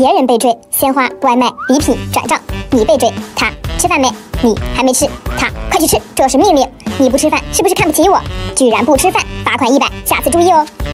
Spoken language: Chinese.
别人被追鲜花外卖礼品转账你被追他吃饭没？你还没吃他快去吃这是命令你不吃饭是不是看不起我？居然不吃饭罚款一百下次注意哦。